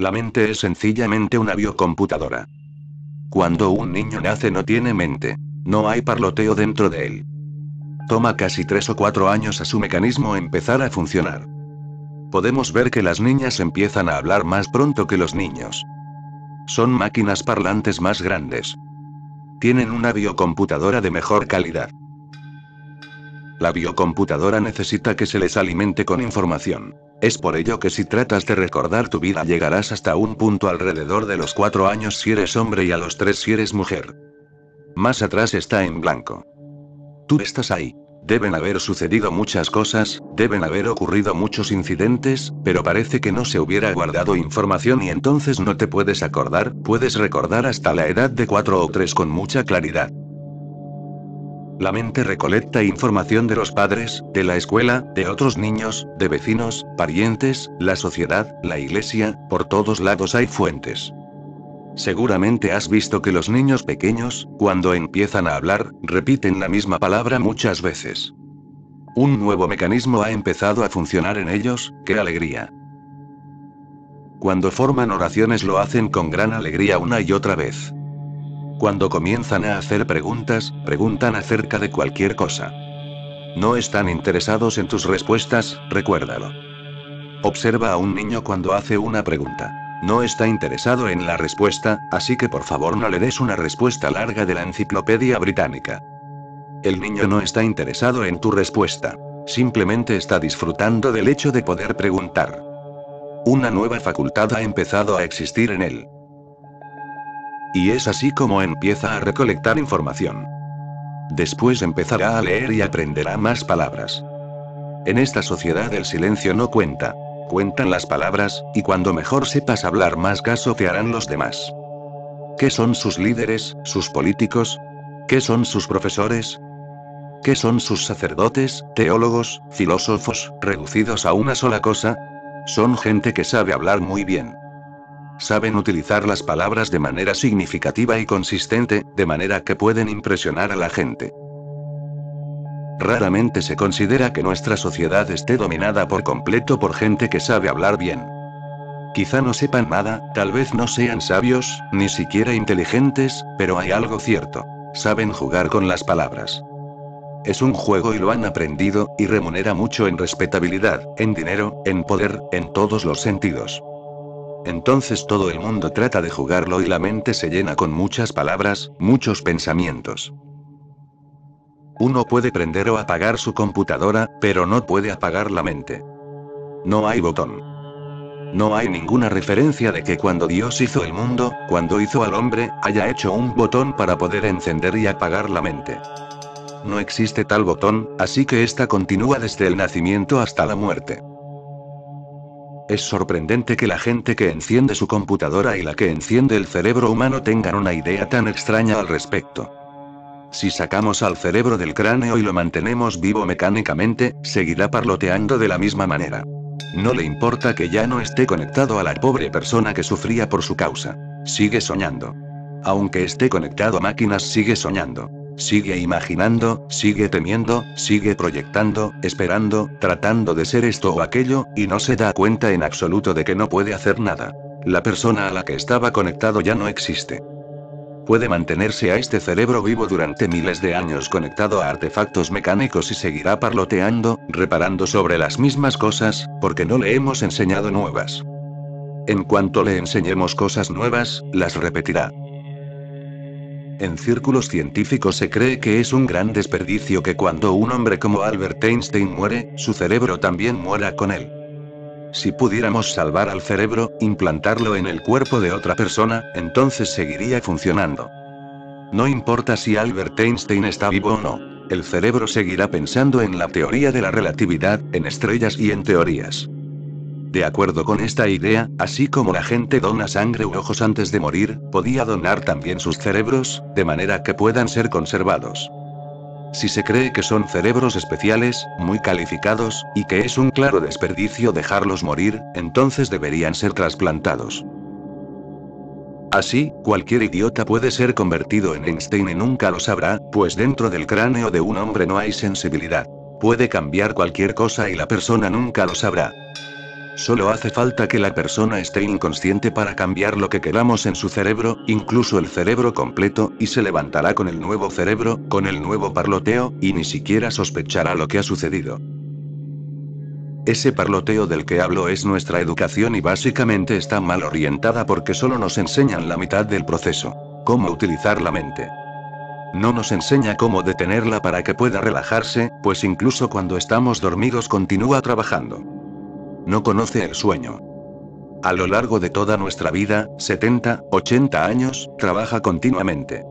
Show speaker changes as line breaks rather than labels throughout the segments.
La mente es sencillamente una biocomputadora. Cuando un niño nace no tiene mente. No hay parloteo dentro de él. Toma casi tres o cuatro años a su mecanismo empezar a funcionar. Podemos ver que las niñas empiezan a hablar más pronto que los niños. Son máquinas parlantes más grandes. Tienen una biocomputadora de mejor calidad. La biocomputadora necesita que se les alimente con información. Es por ello que si tratas de recordar tu vida llegarás hasta un punto alrededor de los cuatro años si eres hombre y a los tres si eres mujer. Más atrás está en blanco. Tú estás ahí. Deben haber sucedido muchas cosas, deben haber ocurrido muchos incidentes, pero parece que no se hubiera guardado información y entonces no te puedes acordar, puedes recordar hasta la edad de 4 o 3 con mucha claridad. La mente recolecta información de los padres, de la escuela, de otros niños, de vecinos, parientes, la sociedad, la iglesia, por todos lados hay fuentes. Seguramente has visto que los niños pequeños, cuando empiezan a hablar, repiten la misma palabra muchas veces. Un nuevo mecanismo ha empezado a funcionar en ellos, qué alegría. Cuando forman oraciones lo hacen con gran alegría una y otra vez. Cuando comienzan a hacer preguntas, preguntan acerca de cualquier cosa. No están interesados en tus respuestas, recuérdalo. Observa a un niño cuando hace una pregunta. No está interesado en la respuesta, así que por favor no le des una respuesta larga de la enciclopedia británica. El niño no está interesado en tu respuesta. Simplemente está disfrutando del hecho de poder preguntar. Una nueva facultad ha empezado a existir en él. Y es así como empieza a recolectar información. Después empezará a leer y aprenderá más palabras. En esta sociedad el silencio no cuenta cuentan las palabras, y cuando mejor sepas hablar más caso te harán los demás. ¿Qué son sus líderes, sus políticos? ¿Qué son sus profesores? ¿Qué son sus sacerdotes, teólogos, filósofos, reducidos a una sola cosa? Son gente que sabe hablar muy bien. Saben utilizar las palabras de manera significativa y consistente, de manera que pueden impresionar a la gente. Raramente se considera que nuestra sociedad esté dominada por completo por gente que sabe hablar bien. Quizá no sepan nada, tal vez no sean sabios, ni siquiera inteligentes, pero hay algo cierto. Saben jugar con las palabras. Es un juego y lo han aprendido, y remunera mucho en respetabilidad, en dinero, en poder, en todos los sentidos. Entonces todo el mundo trata de jugarlo y la mente se llena con muchas palabras, muchos pensamientos. Uno puede prender o apagar su computadora, pero no puede apagar la mente. No hay botón. No hay ninguna referencia de que cuando Dios hizo el mundo, cuando hizo al hombre, haya hecho un botón para poder encender y apagar la mente. No existe tal botón, así que esta continúa desde el nacimiento hasta la muerte. Es sorprendente que la gente que enciende su computadora y la que enciende el cerebro humano tengan una idea tan extraña al respecto. Si sacamos al cerebro del cráneo y lo mantenemos vivo mecánicamente, seguirá parloteando de la misma manera. No le importa que ya no esté conectado a la pobre persona que sufría por su causa. Sigue soñando. Aunque esté conectado a máquinas, sigue soñando. Sigue imaginando, sigue temiendo, sigue proyectando, esperando, tratando de ser esto o aquello, y no se da cuenta en absoluto de que no puede hacer nada. La persona a la que estaba conectado ya no existe puede mantenerse a este cerebro vivo durante miles de años conectado a artefactos mecánicos y seguirá parloteando, reparando sobre las mismas cosas, porque no le hemos enseñado nuevas. En cuanto le enseñemos cosas nuevas, las repetirá. En círculos científicos se cree que es un gran desperdicio que cuando un hombre como Albert Einstein muere, su cerebro también muera con él. Si pudiéramos salvar al cerebro, implantarlo en el cuerpo de otra persona, entonces seguiría funcionando. No importa si Albert Einstein está vivo o no. El cerebro seguirá pensando en la teoría de la relatividad, en estrellas y en teorías. De acuerdo con esta idea, así como la gente dona sangre u ojos antes de morir, podía donar también sus cerebros, de manera que puedan ser conservados. Si se cree que son cerebros especiales, muy calificados, y que es un claro desperdicio dejarlos morir, entonces deberían ser trasplantados. Así, cualquier idiota puede ser convertido en Einstein y nunca lo sabrá, pues dentro del cráneo de un hombre no hay sensibilidad. Puede cambiar cualquier cosa y la persona nunca lo sabrá. Solo hace falta que la persona esté inconsciente para cambiar lo que queramos en su cerebro, incluso el cerebro completo, y se levantará con el nuevo cerebro, con el nuevo parloteo, y ni siquiera sospechará lo que ha sucedido. Ese parloteo del que hablo es nuestra educación y básicamente está mal orientada porque solo nos enseñan la mitad del proceso. Cómo utilizar la mente. No nos enseña cómo detenerla para que pueda relajarse, pues incluso cuando estamos dormidos continúa trabajando. No conoce el sueño. A lo largo de toda nuestra vida, 70, 80 años, trabaja continuamente.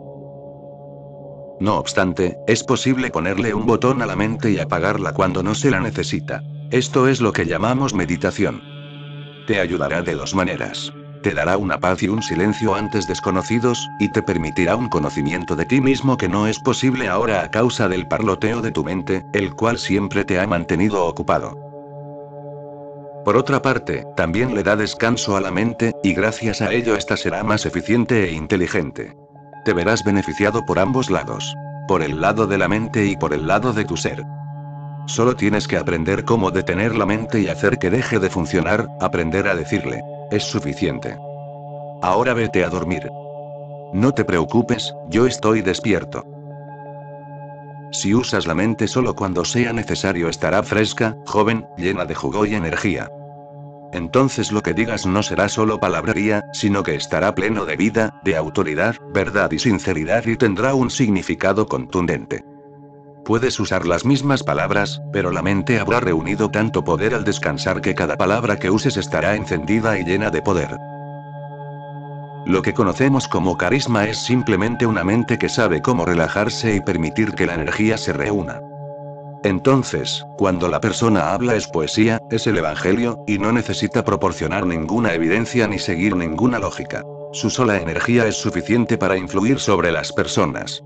No obstante, es posible ponerle un botón a la mente y apagarla cuando no se la necesita. Esto es lo que llamamos meditación. Te ayudará de dos maneras. Te dará una paz y un silencio antes desconocidos, y te permitirá un conocimiento de ti mismo que no es posible ahora a causa del parloteo de tu mente, el cual siempre te ha mantenido ocupado. Por otra parte, también le da descanso a la mente, y gracias a ello esta será más eficiente e inteligente. Te verás beneficiado por ambos lados. Por el lado de la mente y por el lado de tu ser. Solo tienes que aprender cómo detener la mente y hacer que deje de funcionar, aprender a decirle. Es suficiente. Ahora vete a dormir. No te preocupes, yo estoy despierto. Si usas la mente solo cuando sea necesario estará fresca, joven, llena de jugo y energía. Entonces lo que digas no será solo palabrería, sino que estará pleno de vida, de autoridad, verdad y sinceridad y tendrá un significado contundente. Puedes usar las mismas palabras, pero la mente habrá reunido tanto poder al descansar que cada palabra que uses estará encendida y llena de poder. Lo que conocemos como carisma es simplemente una mente que sabe cómo relajarse y permitir que la energía se reúna. Entonces, cuando la persona habla es poesía, es el Evangelio, y no necesita proporcionar ninguna evidencia ni seguir ninguna lógica. Su sola energía es suficiente para influir sobre las personas.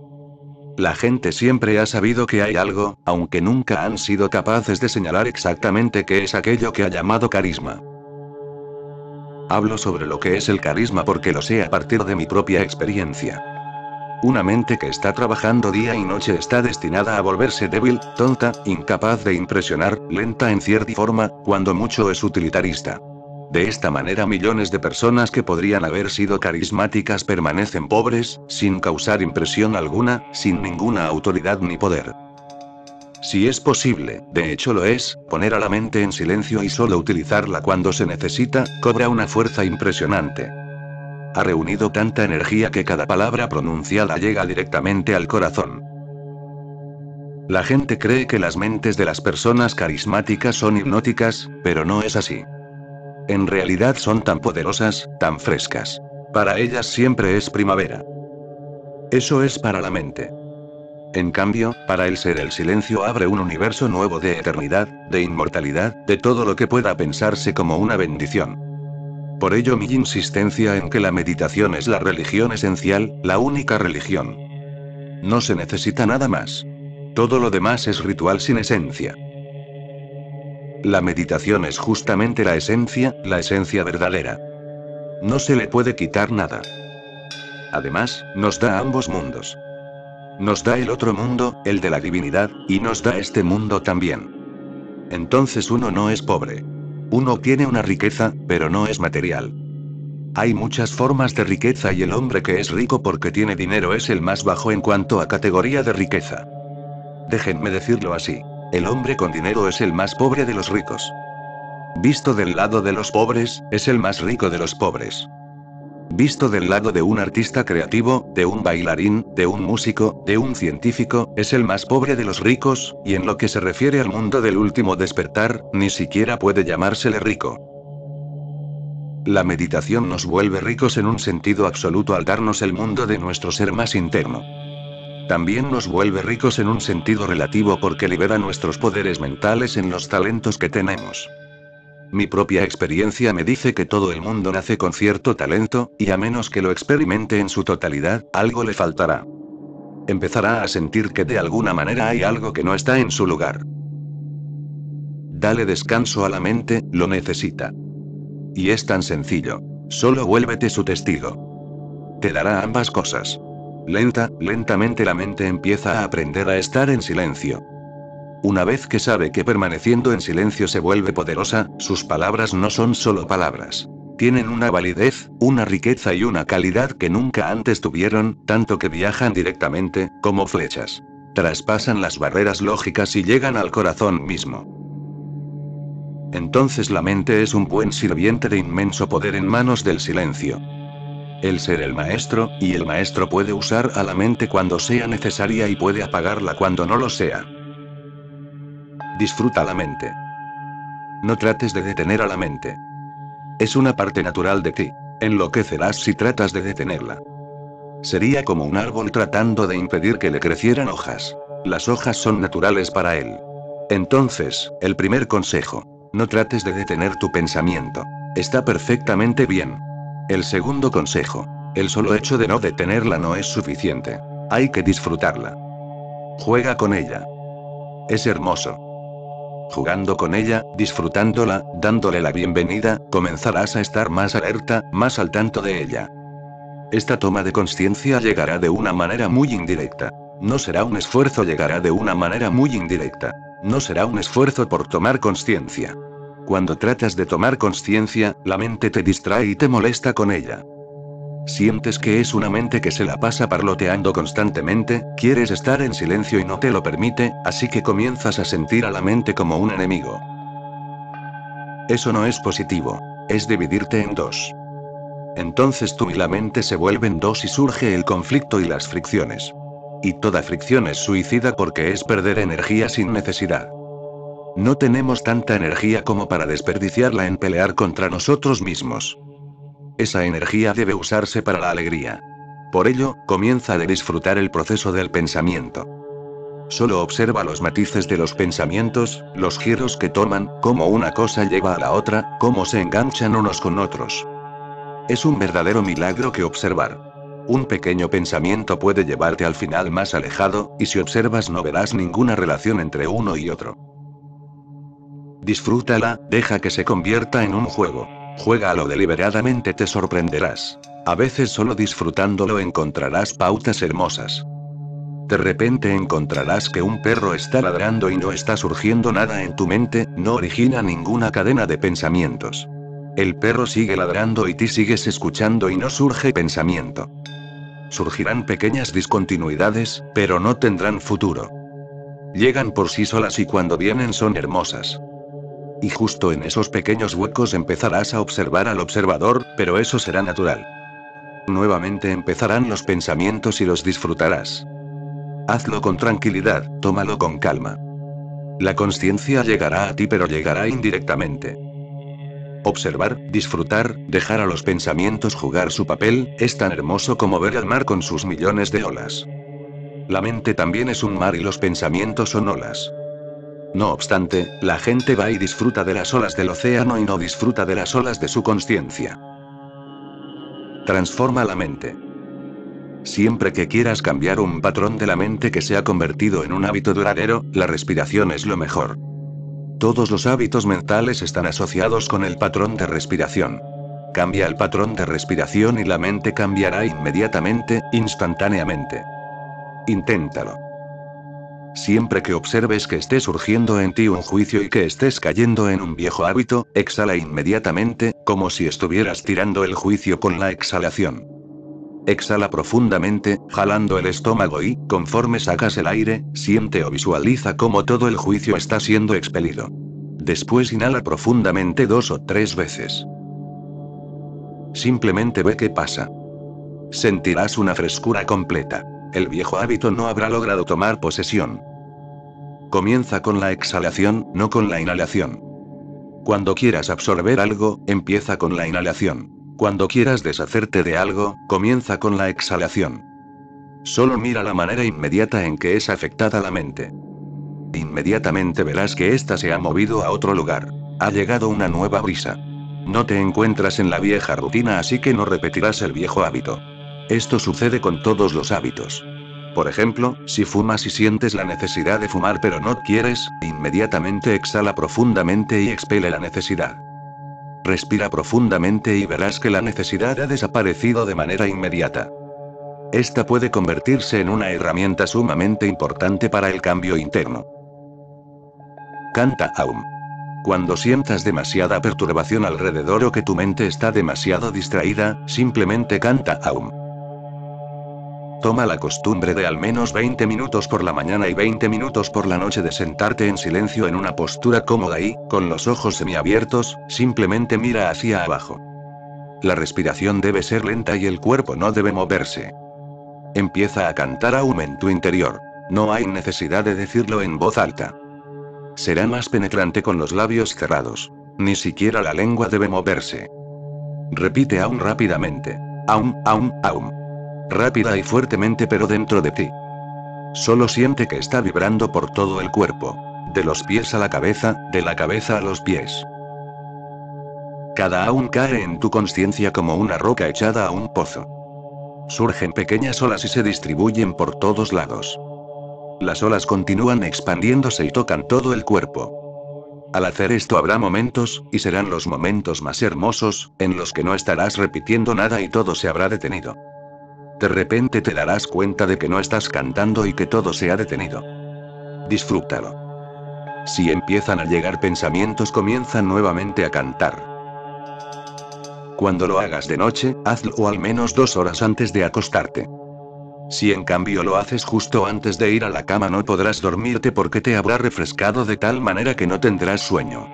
La gente siempre ha sabido que hay algo, aunque nunca han sido capaces de señalar exactamente qué es aquello que ha llamado carisma. Hablo sobre lo que es el carisma porque lo sé a partir de mi propia experiencia. Una mente que está trabajando día y noche está destinada a volverse débil, tonta, incapaz de impresionar, lenta en cierta forma, cuando mucho es utilitarista. De esta manera millones de personas que podrían haber sido carismáticas permanecen pobres, sin causar impresión alguna, sin ninguna autoridad ni poder. Si es posible, de hecho lo es, poner a la mente en silencio y solo utilizarla cuando se necesita, cobra una fuerza impresionante. Ha reunido tanta energía que cada palabra pronunciada llega directamente al corazón. La gente cree que las mentes de las personas carismáticas son hipnóticas, pero no es así. En realidad son tan poderosas, tan frescas. Para ellas siempre es primavera. Eso es para la mente. En cambio, para el ser el silencio abre un universo nuevo de eternidad, de inmortalidad, de todo lo que pueda pensarse como una bendición. Por ello mi insistencia en que la meditación es la religión esencial, la única religión. No se necesita nada más. Todo lo demás es ritual sin esencia. La meditación es justamente la esencia, la esencia verdadera. No se le puede quitar nada. Además, nos da ambos mundos. Nos da el otro mundo, el de la divinidad, y nos da este mundo también. Entonces uno no es pobre. Uno tiene una riqueza, pero no es material. Hay muchas formas de riqueza y el hombre que es rico porque tiene dinero es el más bajo en cuanto a categoría de riqueza. Déjenme decirlo así. El hombre con dinero es el más pobre de los ricos. Visto del lado de los pobres, es el más rico de los pobres. Visto del lado de un artista creativo, de un bailarín, de un músico, de un científico, es el más pobre de los ricos, y en lo que se refiere al mundo del último despertar, ni siquiera puede llamársele rico. La meditación nos vuelve ricos en un sentido absoluto al darnos el mundo de nuestro ser más interno. También nos vuelve ricos en un sentido relativo porque libera nuestros poderes mentales en los talentos que tenemos. Mi propia experiencia me dice que todo el mundo nace con cierto talento, y a menos que lo experimente en su totalidad, algo le faltará. Empezará a sentir que de alguna manera hay algo que no está en su lugar. Dale descanso a la mente, lo necesita. Y es tan sencillo. Solo vuélvete su testigo. Te dará ambas cosas. Lenta, lentamente la mente empieza a aprender a estar en silencio. Una vez que sabe que permaneciendo en silencio se vuelve poderosa, sus palabras no son solo palabras. Tienen una validez, una riqueza y una calidad que nunca antes tuvieron, tanto que viajan directamente, como flechas. Traspasan las barreras lógicas y llegan al corazón mismo. Entonces la mente es un buen sirviente de inmenso poder en manos del silencio. El ser el maestro, y el maestro puede usar a la mente cuando sea necesaria y puede apagarla cuando no lo sea. Disfruta la mente. No trates de detener a la mente. Es una parte natural de ti. Enloquecerás si tratas de detenerla. Sería como un árbol tratando de impedir que le crecieran hojas. Las hojas son naturales para él. Entonces, el primer consejo. No trates de detener tu pensamiento. Está perfectamente bien. El segundo consejo. El solo hecho de no detenerla no es suficiente. Hay que disfrutarla. Juega con ella. Es hermoso. Jugando con ella, disfrutándola, dándole la bienvenida, comenzarás a estar más alerta, más al tanto de ella. Esta toma de conciencia llegará de una manera muy indirecta. No será un esfuerzo, llegará de una manera muy indirecta. No será un esfuerzo por tomar conciencia. Cuando tratas de tomar conciencia, la mente te distrae y te molesta con ella. Sientes que es una mente que se la pasa parloteando constantemente, quieres estar en silencio y no te lo permite, así que comienzas a sentir a la mente como un enemigo. Eso no es positivo. Es dividirte en dos. Entonces tú y la mente se vuelven dos y surge el conflicto y las fricciones. Y toda fricción es suicida porque es perder energía sin necesidad. No tenemos tanta energía como para desperdiciarla en pelear contra nosotros mismos. Esa energía debe usarse para la alegría. Por ello, comienza a disfrutar el proceso del pensamiento. Solo observa los matices de los pensamientos, los giros que toman, cómo una cosa lleva a la otra, cómo se enganchan unos con otros. Es un verdadero milagro que observar. Un pequeño pensamiento puede llevarte al final más alejado, y si observas no verás ninguna relación entre uno y otro. Disfrútala, deja que se convierta en un juego. Juégalo deliberadamente, te sorprenderás. A veces solo disfrutándolo encontrarás pautas hermosas. De repente encontrarás que un perro está ladrando y no está surgiendo nada en tu mente, no origina ninguna cadena de pensamientos. El perro sigue ladrando y ti sigues escuchando y no surge pensamiento. Surgirán pequeñas discontinuidades, pero no tendrán futuro. Llegan por sí solas y cuando vienen son hermosas. Y justo en esos pequeños huecos empezarás a observar al observador, pero eso será natural. Nuevamente empezarán los pensamientos y los disfrutarás. Hazlo con tranquilidad, tómalo con calma. La conciencia llegará a ti pero llegará indirectamente. Observar, disfrutar, dejar a los pensamientos jugar su papel, es tan hermoso como ver al mar con sus millones de olas. La mente también es un mar y los pensamientos son olas. No obstante, la gente va y disfruta de las olas del océano y no disfruta de las olas de su conciencia. Transforma la mente. Siempre que quieras cambiar un patrón de la mente que se ha convertido en un hábito duradero, la respiración es lo mejor. Todos los hábitos mentales están asociados con el patrón de respiración. Cambia el patrón de respiración y la mente cambiará inmediatamente, instantáneamente. Inténtalo. Siempre que observes que esté surgiendo en ti un juicio y que estés cayendo en un viejo hábito, exhala inmediatamente, como si estuvieras tirando el juicio con la exhalación. Exhala profundamente, jalando el estómago y, conforme sacas el aire, siente o visualiza cómo todo el juicio está siendo expelido. Después inhala profundamente dos o tres veces. Simplemente ve qué pasa. Sentirás una frescura completa el viejo hábito no habrá logrado tomar posesión. Comienza con la exhalación, no con la inhalación. Cuando quieras absorber algo, empieza con la inhalación. Cuando quieras deshacerte de algo, comienza con la exhalación. Solo mira la manera inmediata en que es afectada la mente. Inmediatamente verás que ésta se ha movido a otro lugar. Ha llegado una nueva brisa. No te encuentras en la vieja rutina así que no repetirás el viejo hábito. Esto sucede con todos los hábitos. Por ejemplo, si fumas y sientes la necesidad de fumar pero no quieres, inmediatamente exhala profundamente y expele la necesidad. Respira profundamente y verás que la necesidad ha desaparecido de manera inmediata. Esta puede convertirse en una herramienta sumamente importante para el cambio interno. canta aún. Cuando sientas demasiada perturbación alrededor o que tu mente está demasiado distraída, simplemente canta aún. Toma la costumbre de al menos 20 minutos por la mañana y 20 minutos por la noche de sentarte en silencio en una postura cómoda y, con los ojos semiabiertos, simplemente mira hacia abajo. La respiración debe ser lenta y el cuerpo no debe moverse. Empieza a cantar aún en tu interior. No hay necesidad de decirlo en voz alta. Será más penetrante con los labios cerrados. Ni siquiera la lengua debe moverse. Repite aún rápidamente. Aún, aún, aún rápida y fuertemente pero dentro de ti. Solo siente que está vibrando por todo el cuerpo. De los pies a la cabeza, de la cabeza a los pies. Cada aún cae en tu conciencia como una roca echada a un pozo. Surgen pequeñas olas y se distribuyen por todos lados. Las olas continúan expandiéndose y tocan todo el cuerpo. Al hacer esto habrá momentos, y serán los momentos más hermosos, en los que no estarás repitiendo nada y todo se habrá detenido. De repente te darás cuenta de que no estás cantando y que todo se ha detenido. Disfrútalo. Si empiezan a llegar pensamientos comienzan nuevamente a cantar. Cuando lo hagas de noche, hazlo al menos dos horas antes de acostarte. Si en cambio lo haces justo antes de ir a la cama no podrás dormirte porque te habrá refrescado de tal manera que no tendrás sueño.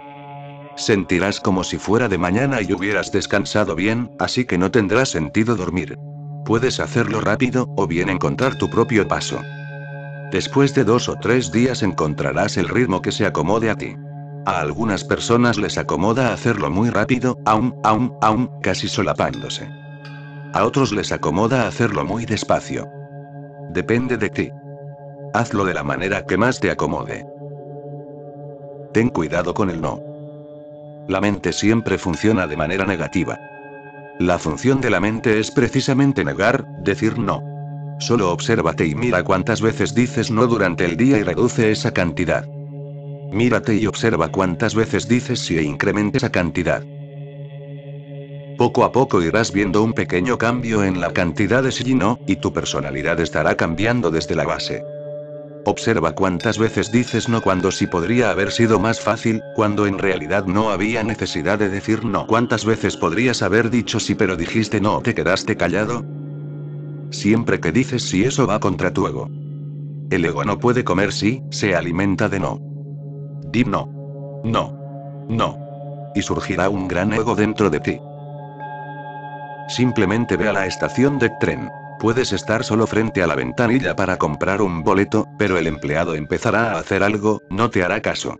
Sentirás como si fuera de mañana y hubieras descansado bien, así que no tendrá sentido dormir. Puedes hacerlo rápido, o bien encontrar tu propio paso. Después de dos o tres días encontrarás el ritmo que se acomode a ti. A algunas personas les acomoda hacerlo muy rápido, aún, aún, aún, casi solapándose. A otros les acomoda hacerlo muy despacio. Depende de ti. Hazlo de la manera que más te acomode. Ten cuidado con el no. La mente siempre funciona de manera negativa. La función de la mente es precisamente negar, decir no. Solo obsérvate y mira cuántas veces dices no durante el día y reduce esa cantidad. Mírate y observa cuántas veces dices sí e incrementa esa cantidad. Poco a poco irás viendo un pequeño cambio en la cantidad de sí y no, y tu personalidad estará cambiando desde la base. Observa cuántas veces dices no cuando sí podría haber sido más fácil, cuando en realidad no había necesidad de decir no. ¿Cuántas veces podrías haber dicho sí pero dijiste no o te quedaste callado? Siempre que dices sí eso va contra tu ego. El ego no puede comer sí, se alimenta de no. Di no. No. No. Y surgirá un gran ego dentro de ti. Simplemente ve a la estación de tren. Puedes estar solo frente a la ventanilla para comprar un boleto, pero el empleado empezará a hacer algo, no te hará caso.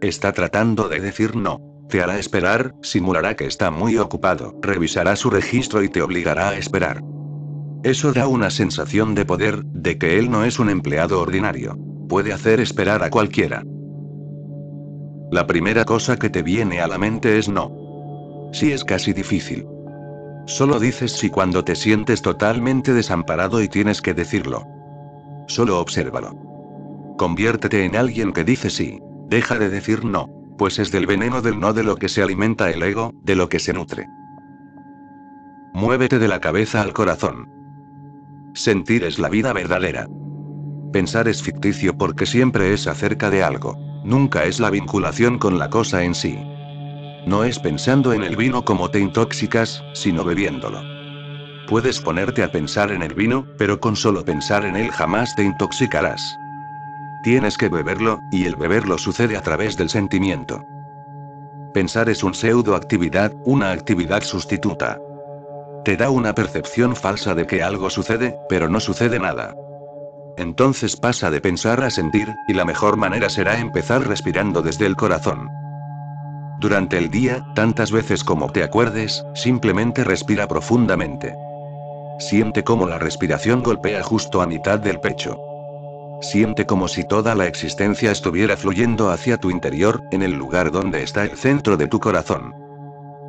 Está tratando de decir no. Te hará esperar, simulará que está muy ocupado, revisará su registro y te obligará a esperar. Eso da una sensación de poder, de que él no es un empleado ordinario. Puede hacer esperar a cualquiera. La primera cosa que te viene a la mente es no. Sí es casi difícil. Solo dices sí cuando te sientes totalmente desamparado y tienes que decirlo. Solo obsérvalo. Conviértete en alguien que dice sí. Deja de decir no, pues es del veneno del no de lo que se alimenta el ego, de lo que se nutre. Muévete de la cabeza al corazón. Sentir es la vida verdadera. Pensar es ficticio porque siempre es acerca de algo. Nunca es la vinculación con la cosa en sí. No es pensando en el vino como te intoxicas, sino bebiéndolo. Puedes ponerte a pensar en el vino, pero con solo pensar en él jamás te intoxicarás. Tienes que beberlo, y el beberlo sucede a través del sentimiento. Pensar es un pseudo actividad, una actividad sustituta. Te da una percepción falsa de que algo sucede, pero no sucede nada. Entonces pasa de pensar a sentir, y la mejor manera será empezar respirando desde el corazón. Durante el día, tantas veces como te acuerdes, simplemente respira profundamente. Siente cómo la respiración golpea justo a mitad del pecho. Siente como si toda la existencia estuviera fluyendo hacia tu interior, en el lugar donde está el centro de tu corazón.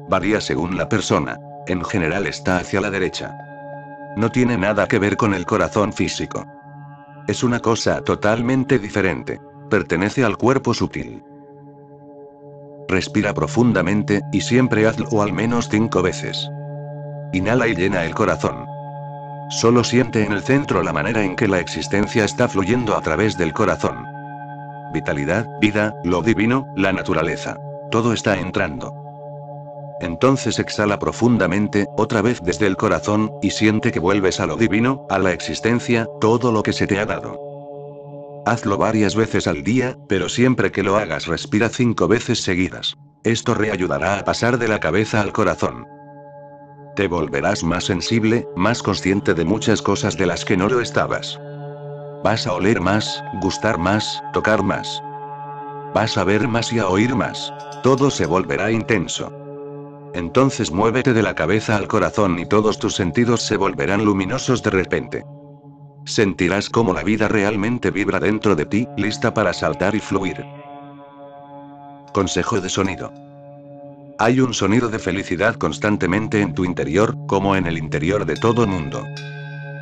Varía según la persona. En general está hacia la derecha. No tiene nada que ver con el corazón físico. Es una cosa totalmente diferente. Pertenece al cuerpo sutil. Respira profundamente, y siempre hazlo al menos cinco veces. Inhala y llena el corazón. Solo siente en el centro la manera en que la existencia está fluyendo a través del corazón. vitalidad, vida, lo divino, la naturaleza. Todo está entrando. Entonces exhala profundamente, otra vez desde el corazón, y siente que vuelves a lo divino, a la existencia, todo lo que se te ha dado. Hazlo varias veces al día, pero siempre que lo hagas respira cinco veces seguidas. Esto reayudará a pasar de la cabeza al corazón. Te volverás más sensible, más consciente de muchas cosas de las que no lo estabas. Vas a oler más, gustar más, tocar más. Vas a ver más y a oír más. Todo se volverá intenso. Entonces muévete de la cabeza al corazón y todos tus sentidos se volverán luminosos de repente. Sentirás cómo la vida realmente vibra dentro de ti, lista para saltar y fluir. Consejo de sonido. Hay un sonido de felicidad constantemente en tu interior, como en el interior de todo mundo.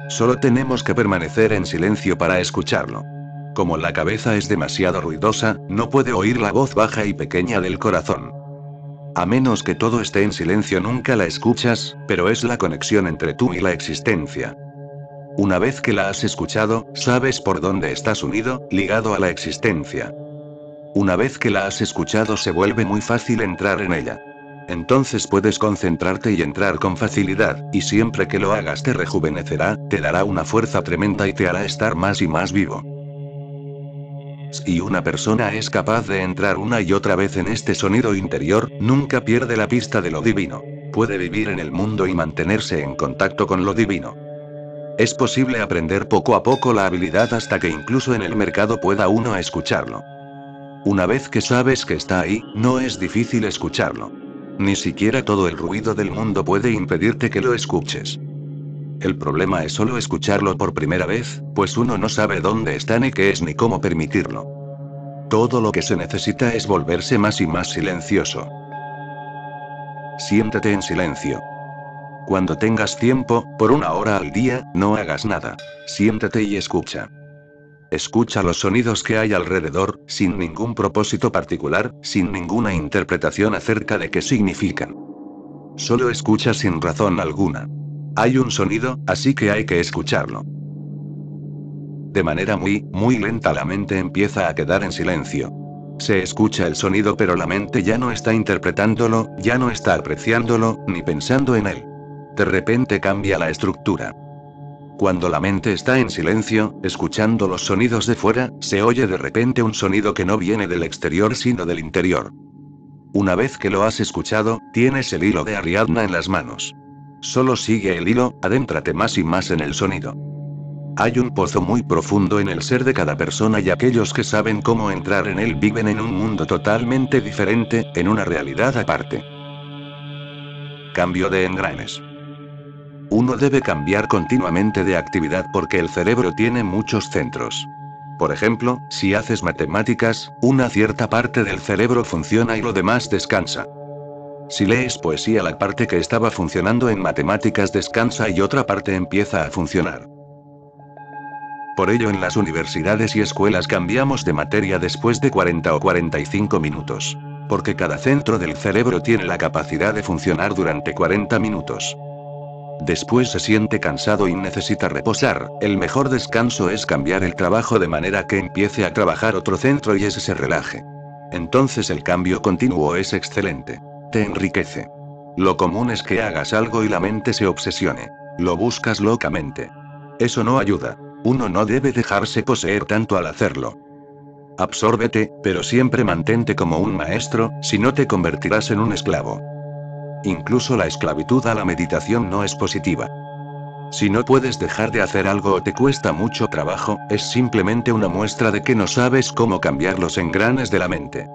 Solo tenemos que permanecer en silencio para escucharlo. Como la cabeza es demasiado ruidosa, no puede oír la voz baja y pequeña del corazón. A menos que todo esté en silencio nunca la escuchas, pero es la conexión entre tú y la existencia. Una vez que la has escuchado, sabes por dónde estás unido, ligado a la existencia. Una vez que la has escuchado se vuelve muy fácil entrar en ella. Entonces puedes concentrarte y entrar con facilidad, y siempre que lo hagas te rejuvenecerá, te dará una fuerza tremenda y te hará estar más y más vivo. Si una persona es capaz de entrar una y otra vez en este sonido interior, nunca pierde la pista de lo divino. Puede vivir en el mundo y mantenerse en contacto con lo divino. Es posible aprender poco a poco la habilidad hasta que incluso en el mercado pueda uno escucharlo. Una vez que sabes que está ahí, no es difícil escucharlo. Ni siquiera todo el ruido del mundo puede impedirte que lo escuches. El problema es solo escucharlo por primera vez, pues uno no sabe dónde está ni qué es ni cómo permitirlo. Todo lo que se necesita es volverse más y más silencioso. Siéntate en silencio. Cuando tengas tiempo, por una hora al día, no hagas nada. Siéntate y escucha. Escucha los sonidos que hay alrededor, sin ningún propósito particular, sin ninguna interpretación acerca de qué significan. Solo escucha sin razón alguna. Hay un sonido, así que hay que escucharlo. De manera muy, muy lenta la mente empieza a quedar en silencio. Se escucha el sonido pero la mente ya no está interpretándolo, ya no está apreciándolo, ni pensando en él. De repente cambia la estructura. Cuando la mente está en silencio, escuchando los sonidos de fuera, se oye de repente un sonido que no viene del exterior sino del interior. Una vez que lo has escuchado, tienes el hilo de Ariadna en las manos. Solo sigue el hilo, adéntrate más y más en el sonido. Hay un pozo muy profundo en el ser de cada persona y aquellos que saben cómo entrar en él viven en un mundo totalmente diferente, en una realidad aparte. Cambio de engranes. Uno debe cambiar continuamente de actividad porque el cerebro tiene muchos centros. Por ejemplo, si haces matemáticas, una cierta parte del cerebro funciona y lo demás descansa. Si lees poesía la parte que estaba funcionando en matemáticas descansa y otra parte empieza a funcionar. Por ello en las universidades y escuelas cambiamos de materia después de 40 o 45 minutos. Porque cada centro del cerebro tiene la capacidad de funcionar durante 40 minutos. Después se siente cansado y necesita reposar, el mejor descanso es cambiar el trabajo de manera que empiece a trabajar otro centro y ese se relaje. Entonces el cambio continuo es excelente. Te enriquece. Lo común es que hagas algo y la mente se obsesione. Lo buscas locamente. Eso no ayuda. Uno no debe dejarse poseer tanto al hacerlo. Absórbete, pero siempre mantente como un maestro, si no te convertirás en un esclavo. Incluso la esclavitud a la meditación no es positiva. Si no puedes dejar de hacer algo o te cuesta mucho trabajo, es simplemente una muestra de que no sabes cómo cambiar los engranes de la mente.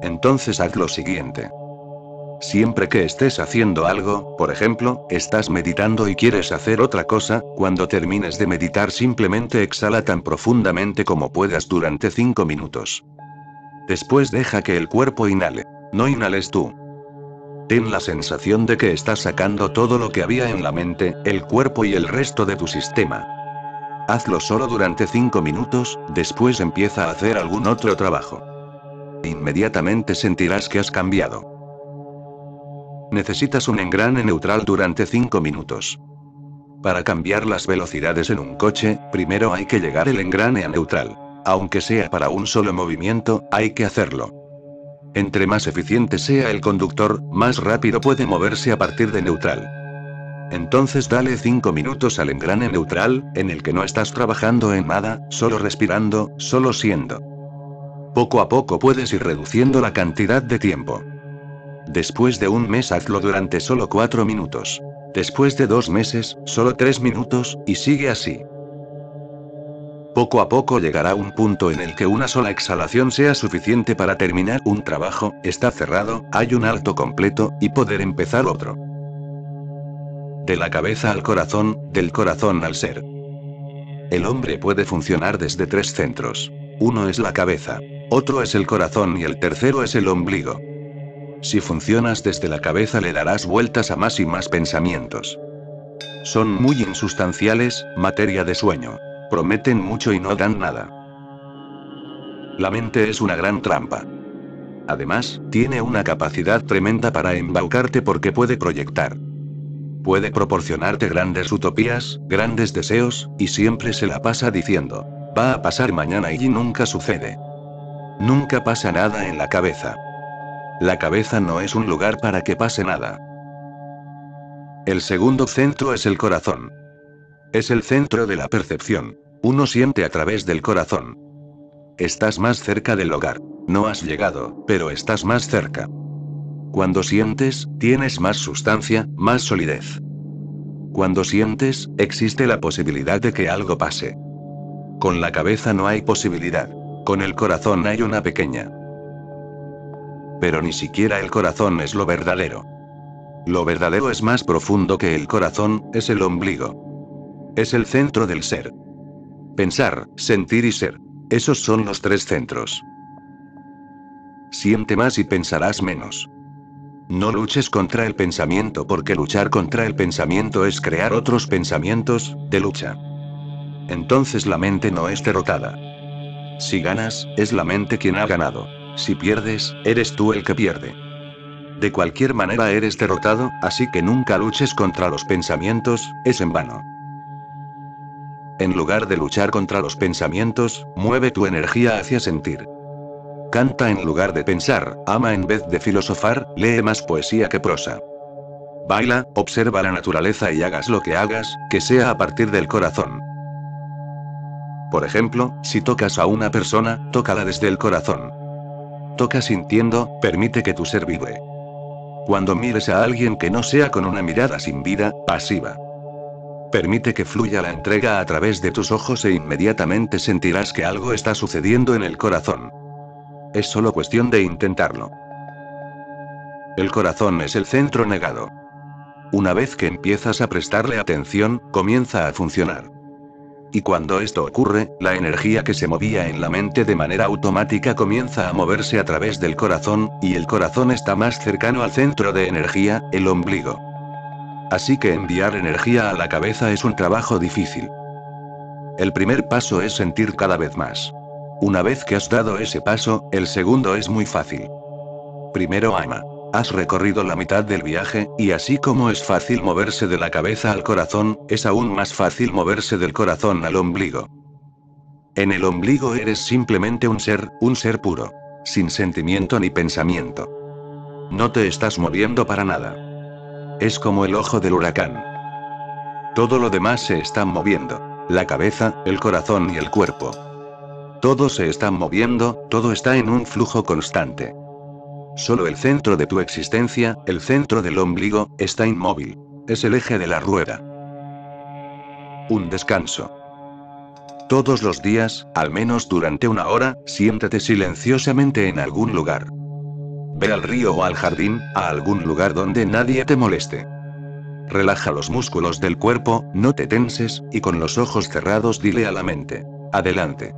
Entonces haz lo siguiente. Siempre que estés haciendo algo, por ejemplo, estás meditando y quieres hacer otra cosa, cuando termines de meditar simplemente exhala tan profundamente como puedas durante 5 minutos. Después deja que el cuerpo inhale. No inhales tú. Ten la sensación de que estás sacando todo lo que había en la mente, el cuerpo y el resto de tu sistema. Hazlo solo durante 5 minutos, después empieza a hacer algún otro trabajo. Inmediatamente sentirás que has cambiado. Necesitas un engrane neutral durante 5 minutos. Para cambiar las velocidades en un coche, primero hay que llegar el engrane a neutral. aunque sea para un solo movimiento, hay que hacerlo. Entre más eficiente sea el conductor, más rápido puede moverse a partir de neutral. Entonces dale 5 minutos al engrane neutral, en el que no estás trabajando en nada, solo respirando, solo siendo. Poco a poco puedes ir reduciendo la cantidad de tiempo. Después de un mes hazlo durante solo 4 minutos. Después de dos meses, solo 3 minutos, y sigue así. Poco a poco llegará un punto en el que una sola exhalación sea suficiente para terminar un trabajo, está cerrado, hay un alto completo, y poder empezar otro. De la cabeza al corazón, del corazón al ser. El hombre puede funcionar desde tres centros. Uno es la cabeza, otro es el corazón y el tercero es el ombligo. Si funcionas desde la cabeza le darás vueltas a más y más pensamientos. Son muy insustanciales, materia de sueño. Prometen mucho y no dan nada. La mente es una gran trampa. Además, tiene una capacidad tremenda para embaucarte porque puede proyectar. Puede proporcionarte grandes utopías, grandes deseos, y siempre se la pasa diciendo, va a pasar mañana y nunca sucede. Nunca pasa nada en la cabeza. La cabeza no es un lugar para que pase nada. El segundo centro es el corazón. Es el centro de la percepción. Uno siente a través del corazón. Estás más cerca del hogar. No has llegado, pero estás más cerca. Cuando sientes, tienes más sustancia, más solidez. Cuando sientes, existe la posibilidad de que algo pase. Con la cabeza no hay posibilidad. Con el corazón hay una pequeña. Pero ni siquiera el corazón es lo verdadero. Lo verdadero es más profundo que el corazón, es el ombligo. Es el centro del ser. Pensar, sentir y ser. Esos son los tres centros. Siente más y pensarás menos. No luches contra el pensamiento porque luchar contra el pensamiento es crear otros pensamientos, de lucha. Entonces la mente no es derrotada. Si ganas, es la mente quien ha ganado. Si pierdes, eres tú el que pierde. De cualquier manera eres derrotado, así que nunca luches contra los pensamientos, es en vano. En lugar de luchar contra los pensamientos, mueve tu energía hacia sentir. Canta en lugar de pensar, ama en vez de filosofar, lee más poesía que prosa. Baila, observa la naturaleza y hagas lo que hagas, que sea a partir del corazón. Por ejemplo, si tocas a una persona, tócala desde el corazón. Toca sintiendo, permite que tu ser vive. Cuando mires a alguien que no sea con una mirada sin vida, pasiva. Permite que fluya la entrega a través de tus ojos e inmediatamente sentirás que algo está sucediendo en el corazón. Es solo cuestión de intentarlo. El corazón es el centro negado. Una vez que empiezas a prestarle atención, comienza a funcionar. Y cuando esto ocurre, la energía que se movía en la mente de manera automática comienza a moverse a través del corazón, y el corazón está más cercano al centro de energía, el ombligo. Así que enviar energía a la cabeza es un trabajo difícil. El primer paso es sentir cada vez más. Una vez que has dado ese paso, el segundo es muy fácil. Primero ama. Has recorrido la mitad del viaje, y así como es fácil moverse de la cabeza al corazón, es aún más fácil moverse del corazón al ombligo. En el ombligo eres simplemente un ser, un ser puro. Sin sentimiento ni pensamiento. No te estás moviendo para nada. Es como el ojo del huracán. Todo lo demás se está moviendo. La cabeza, el corazón y el cuerpo. Todos se están moviendo, todo está en un flujo constante. Solo el centro de tu existencia, el centro del ombligo, está inmóvil. Es el eje de la rueda. Un descanso. Todos los días, al menos durante una hora, siéntate silenciosamente en algún lugar. Ve al río o al jardín, a algún lugar donde nadie te moleste. Relaja los músculos del cuerpo, no te tenses, y con los ojos cerrados dile a la mente. Adelante.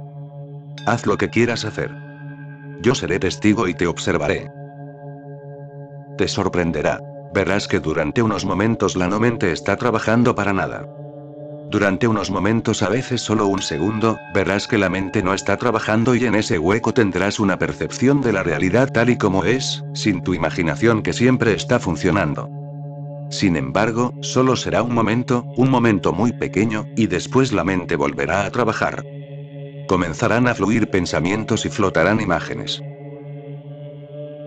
Haz lo que quieras hacer. Yo seré testigo y te observaré. Te sorprenderá. Verás que durante unos momentos la no mente está trabajando para nada. Durante unos momentos, a veces solo un segundo, verás que la mente no está trabajando y en ese hueco tendrás una percepción de la realidad tal y como es, sin tu imaginación que siempre está funcionando. Sin embargo, solo será un momento, un momento muy pequeño, y después la mente volverá a trabajar. Comenzarán a fluir pensamientos y flotarán imágenes.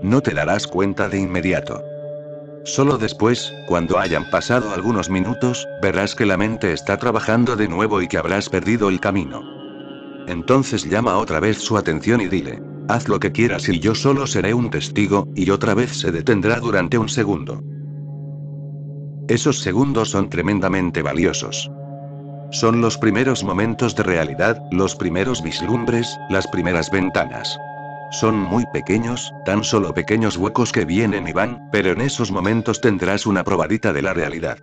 No te darás cuenta de inmediato. Solo después, cuando hayan pasado algunos minutos, verás que la mente está trabajando de nuevo y que habrás perdido el camino. Entonces llama otra vez su atención y dile, haz lo que quieras y yo solo seré un testigo, y otra vez se detendrá durante un segundo. Esos segundos son tremendamente valiosos. Son los primeros momentos de realidad, los primeros vislumbres, las primeras ventanas. Son muy pequeños, tan solo pequeños huecos que vienen y van, pero en esos momentos tendrás una probadita de la realidad.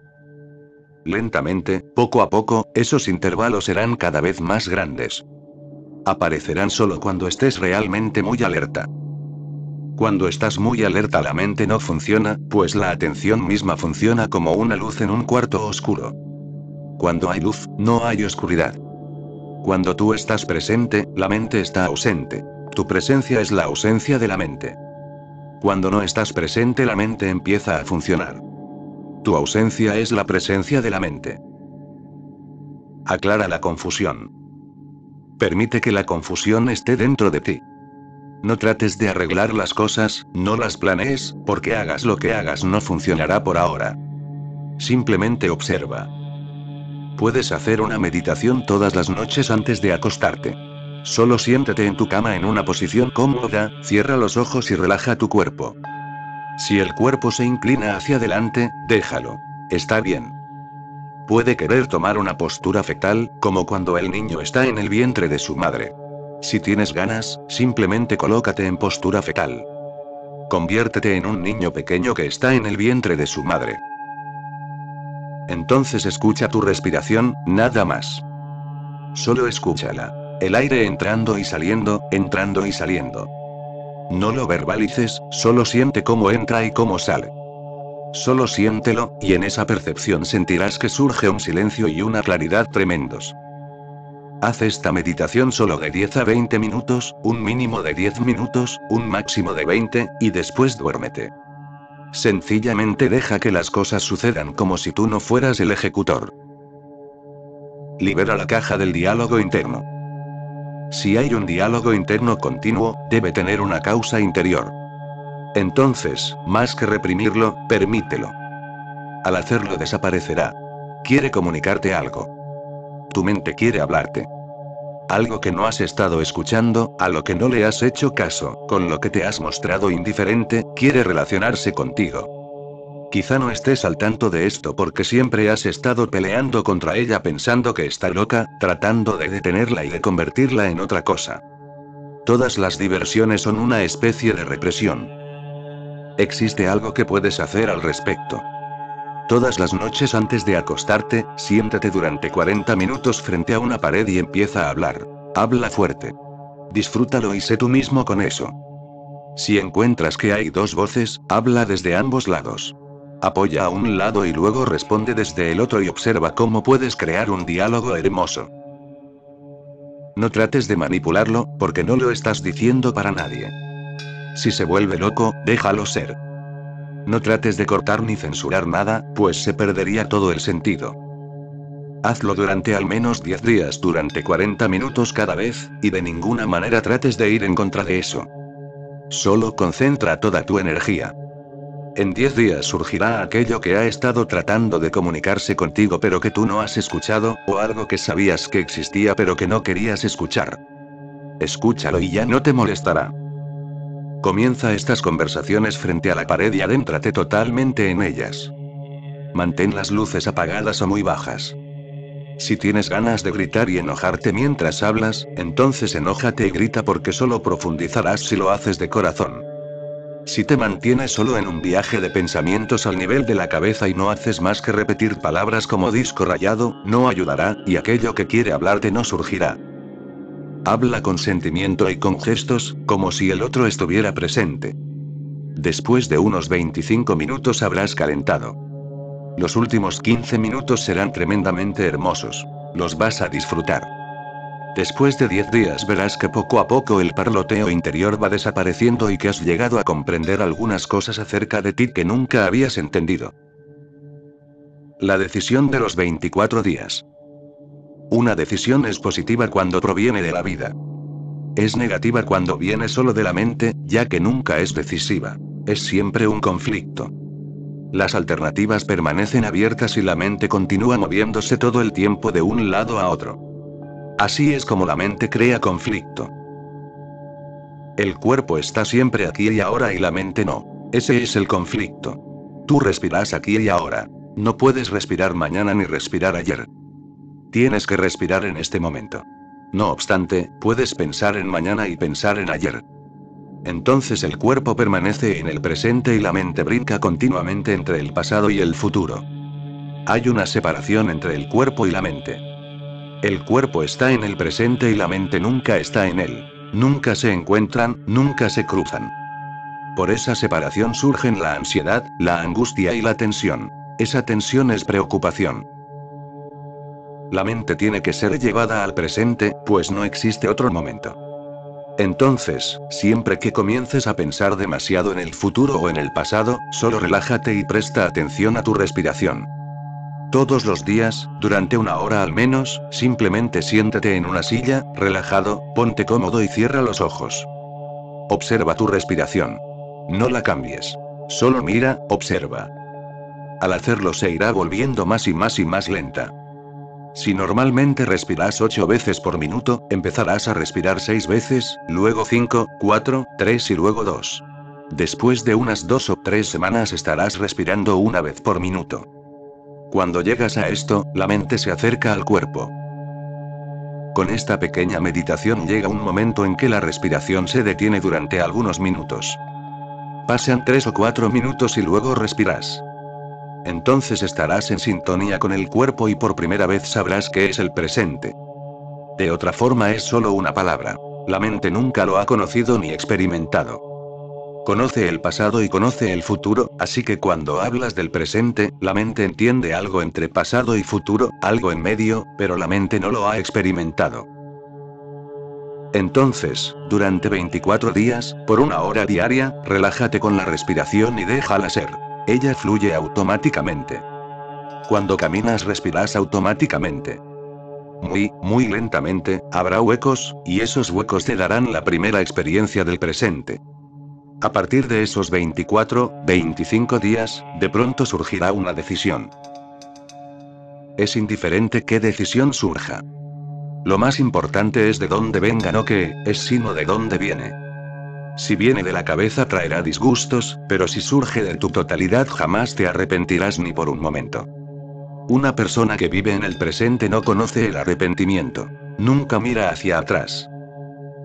Lentamente, poco a poco, esos intervalos serán cada vez más grandes. Aparecerán solo cuando estés realmente muy alerta. Cuando estás muy alerta la mente no funciona, pues la atención misma funciona como una luz en un cuarto oscuro. Cuando hay luz, no hay oscuridad. Cuando tú estás presente, la mente está ausente. Tu presencia es la ausencia de la mente. Cuando no estás presente la mente empieza a funcionar. Tu ausencia es la presencia de la mente. Aclara la confusión. Permite que la confusión esté dentro de ti. No trates de arreglar las cosas, no las planees, porque hagas lo que hagas no funcionará por ahora. Simplemente observa. Puedes hacer una meditación todas las noches antes de acostarte. Solo siéntete en tu cama en una posición cómoda, cierra los ojos y relaja tu cuerpo. Si el cuerpo se inclina hacia adelante, déjalo. Está bien. Puede querer tomar una postura fetal, como cuando el niño está en el vientre de su madre. Si tienes ganas, simplemente colócate en postura fetal. Conviértete en un niño pequeño que está en el vientre de su madre. Entonces escucha tu respiración, nada más. Solo escúchala. El aire entrando y saliendo, entrando y saliendo. No lo verbalices, solo siente cómo entra y cómo sale. Solo siéntelo, y en esa percepción sentirás que surge un silencio y una claridad tremendos. Haz esta meditación solo de 10 a 20 minutos, un mínimo de 10 minutos, un máximo de 20, y después duérmete. Sencillamente deja que las cosas sucedan como si tú no fueras el ejecutor. Libera la caja del diálogo interno. Si hay un diálogo interno continuo, debe tener una causa interior. Entonces, más que reprimirlo, permítelo. Al hacerlo desaparecerá. Quiere comunicarte algo. Tu mente quiere hablarte. Algo que no has estado escuchando, a lo que no le has hecho caso, con lo que te has mostrado indiferente, quiere relacionarse contigo. Quizá no estés al tanto de esto porque siempre has estado peleando contra ella pensando que está loca, tratando de detenerla y de convertirla en otra cosa. Todas las diversiones son una especie de represión. Existe algo que puedes hacer al respecto. Todas las noches antes de acostarte, siéntate durante 40 minutos frente a una pared y empieza a hablar. Habla fuerte. Disfrútalo y sé tú mismo con eso. Si encuentras que hay dos voces, habla desde ambos lados. Apoya a un lado y luego responde desde el otro y observa cómo puedes crear un diálogo hermoso. No trates de manipularlo, porque no lo estás diciendo para nadie. Si se vuelve loco, déjalo ser. No trates de cortar ni censurar nada, pues se perdería todo el sentido. Hazlo durante al menos 10 días durante 40 minutos cada vez, y de ninguna manera trates de ir en contra de eso. Solo concentra toda tu energía. En 10 días surgirá aquello que ha estado tratando de comunicarse contigo pero que tú no has escuchado, o algo que sabías que existía pero que no querías escuchar. Escúchalo y ya no te molestará. Comienza estas conversaciones frente a la pared y adéntrate totalmente en ellas. Mantén las luces apagadas o muy bajas. Si tienes ganas de gritar y enojarte mientras hablas, entonces enójate y grita porque solo profundizarás si lo haces de corazón. Si te mantienes solo en un viaje de pensamientos al nivel de la cabeza y no haces más que repetir palabras como disco rayado, no ayudará, y aquello que quiere hablarte no surgirá. Habla con sentimiento y con gestos, como si el otro estuviera presente. Después de unos 25 minutos habrás calentado. Los últimos 15 minutos serán tremendamente hermosos. Los vas a disfrutar. Después de 10 días verás que poco a poco el parloteo interior va desapareciendo y que has llegado a comprender algunas cosas acerca de ti que nunca habías entendido. La decisión de los 24 días. Una decisión es positiva cuando proviene de la vida. Es negativa cuando viene solo de la mente, ya que nunca es decisiva. Es siempre un conflicto. Las alternativas permanecen abiertas y la mente continúa moviéndose todo el tiempo de un lado a otro. Así es como la mente crea conflicto. El cuerpo está siempre aquí y ahora y la mente no. Ese es el conflicto. Tú respiras aquí y ahora. No puedes respirar mañana ni respirar ayer. Tienes que respirar en este momento. No obstante, puedes pensar en mañana y pensar en ayer. Entonces el cuerpo permanece en el presente y la mente brinca continuamente entre el pasado y el futuro. Hay una separación entre el cuerpo y la mente. El cuerpo está en el presente y la mente nunca está en él. Nunca se encuentran, nunca se cruzan. Por esa separación surgen la ansiedad, la angustia y la tensión. Esa tensión es preocupación. La mente tiene que ser llevada al presente, pues no existe otro momento. Entonces, siempre que comiences a pensar demasiado en el futuro o en el pasado, solo relájate y presta atención a tu respiración. Todos los días, durante una hora al menos, simplemente siéntate en una silla, relajado, ponte cómodo y cierra los ojos. Observa tu respiración. No la cambies. Solo mira, observa. Al hacerlo se irá volviendo más y más y más lenta. Si normalmente respiras 8 veces por minuto, empezarás a respirar 6 veces, luego 5, 4, 3 y luego 2. Después de unas 2 o 3 semanas estarás respirando una vez por minuto. Cuando llegas a esto, la mente se acerca al cuerpo. Con esta pequeña meditación llega un momento en que la respiración se detiene durante algunos minutos. Pasan 3 o 4 minutos y luego respiras. Entonces estarás en sintonía con el cuerpo y por primera vez sabrás qué es el presente. De otra forma es solo una palabra. La mente nunca lo ha conocido ni experimentado. Conoce el pasado y conoce el futuro, así que cuando hablas del presente, la mente entiende algo entre pasado y futuro, algo en medio, pero la mente no lo ha experimentado. Entonces, durante 24 días, por una hora diaria, relájate con la respiración y déjala ser. Ella fluye automáticamente. Cuando caminas respiras automáticamente. Muy, muy lentamente, habrá huecos, y esos huecos te darán la primera experiencia del presente. A partir de esos 24, 25 días, de pronto surgirá una decisión. Es indiferente qué decisión surja. Lo más importante es de dónde venga, no qué es, sino de dónde viene. Si viene de la cabeza traerá disgustos, pero si surge de tu totalidad jamás te arrepentirás ni por un momento. Una persona que vive en el presente no conoce el arrepentimiento. Nunca mira hacia atrás.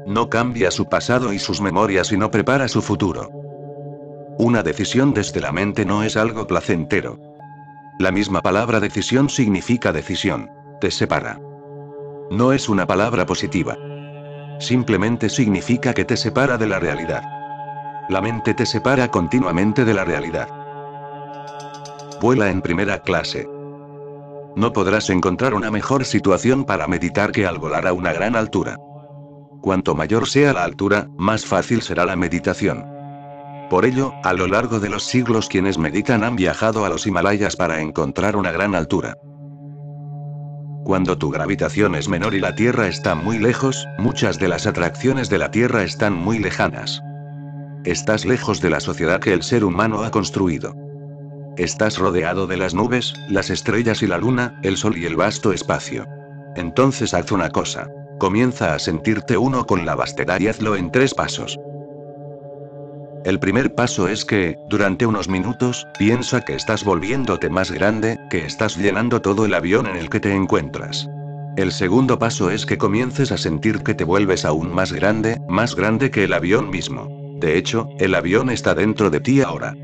No cambia su pasado y sus memorias y no prepara su futuro. Una decisión desde la mente no es algo placentero. La misma palabra decisión significa decisión. Te separa. No es una palabra positiva. Simplemente significa que te separa de la realidad. La mente te separa continuamente de la realidad. Vuela en primera clase. No podrás encontrar una mejor situación para meditar que al volar a una gran altura. Cuanto mayor sea la altura, más fácil será la meditación. Por ello, a lo largo de los siglos quienes meditan han viajado a los Himalayas para encontrar una gran altura. Cuando tu gravitación es menor y la Tierra está muy lejos, muchas de las atracciones de la Tierra están muy lejanas. Estás lejos de la sociedad que el ser humano ha construido. Estás rodeado de las nubes, las estrellas y la luna, el sol y el vasto espacio. Entonces haz una cosa. Comienza a sentirte uno con la vastedad y hazlo en tres pasos. El primer paso es que, durante unos minutos, piensa que estás volviéndote más grande, que estás llenando todo el avión en el que te encuentras. El segundo paso es que comiences a sentir que te vuelves aún más grande, más grande que el avión mismo. De hecho, el avión está dentro de ti ahora.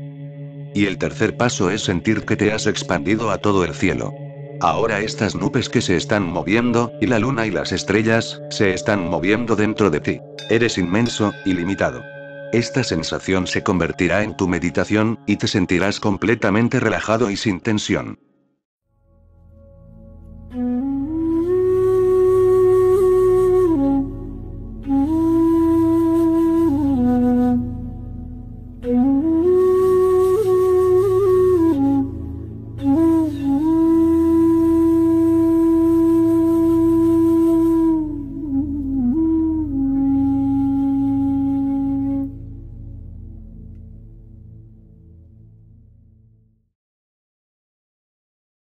Y el tercer paso es sentir que te has expandido a todo el cielo. Ahora estas nubes que se están moviendo, y la luna y las estrellas, se están moviendo dentro de ti. Eres inmenso, ilimitado. Esta sensación se convertirá en tu meditación, y te sentirás completamente relajado y sin tensión.